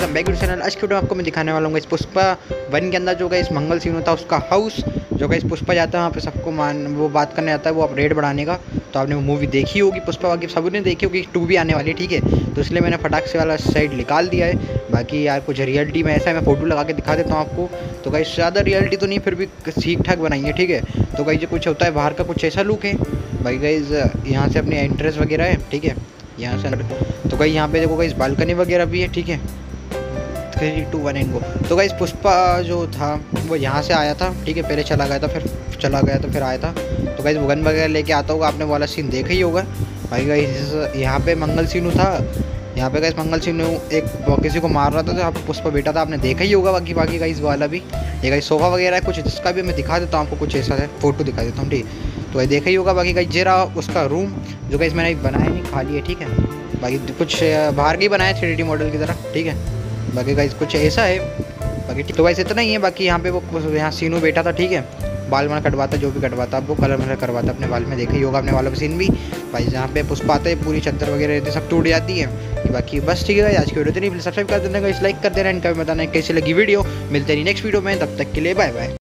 Welcome back to channel. आज की video आपको मैं दिखाने वाला हूँ इस पुष्पा वन के अंदर जो इस मंगल सीन होता है, उसका हाउस जो इस पुष्पा जाता है, वहाँ पे सबको मान, वो बात करने आता है, वो आप रेट बढ़ाने का। तो आपने वो मूवी देखी होगी पुष्पा, बाकी सबने देखी होगी टू भी आने वाली है, ठीक है? तो इसलिए मैंने फटाक से वाला साइड निकाल दिया है। बाकी यार कुछ रियलिटी में ऐसा है, मैं फ़ोटो लगा के दिखा देता हूँ आपको। तो कहीं ज़्यादा रियलिटी तो नहीं, फिर भी ठीक ठाक बनाई है ठीक है? तो कहीं जो कुछ होता है, बाहर का कुछ ऐसा लुक है। भाई गाइज़ यहाँ से अपने एंट्रेंस वगैरह है, ठीक है? यहाँ से तो कहीं यहाँ पे देखो कहीं बालकनी वगैरह भी है, ठीक है? Three two one and go तो कहीं पुष्पा जो था, वो यहाँ से आया था, ठीक है, पहले चला गया था, फिर चला गया तो फिर आया था। तो कहीं गन वगैरह लेके आता होगा, आपने वाला सीन देखा ही होगा। भाई कहीं यहाँ पे मंगल सीनू था। यहाँ पे गैस मंगल सिंह एक किसी को मार रहा था तो आपको पुष्पा बेटा था, आपने देखा ही होगा बाकी बाकी इस वाला भी। ये कहीं सोफा वगैरह है, कुछ जिसका भी मैं दिखा देता हूँ, आपको कुछ ऐसा है फ़ोटो दिखा देता हूँ, ठीक तो भाई देखा ही होगा बाकी कहीं जेरा उसका रूम जो कहीं मैंने बनाया नहीं, खाली है, ठीक है। बाकी कुछ, बाहर के ही बनाया थ्री मॉडल की तरह, ठीक है। बाकी गाइस कुछ ऐसा है। बाकी तो वैसे इतना ही है, बाकी यहाँ पे वो यहाँ सीनू बैठा था, ठीक है। बाल वाल कटवाता, जो भी कटवाता वो कलर मलर करवाता, अपने बाल में देखा ही होगा अपने वालों का सीन भी। भाई, जहाँ पे पुष्पा आते हैं पूरी चद्दर वगैरह रहती, सब टूट जाती है। बाकी बस, ठीक है आज की वीडियो तो नहीं सब्सक्राइब कर देना इस लाइक कर देना इनका भी बताना कैसी लगी वीडियो मिलते नहीं नेक्स्ट वीडियो में, तब तक के लिए बाय बाय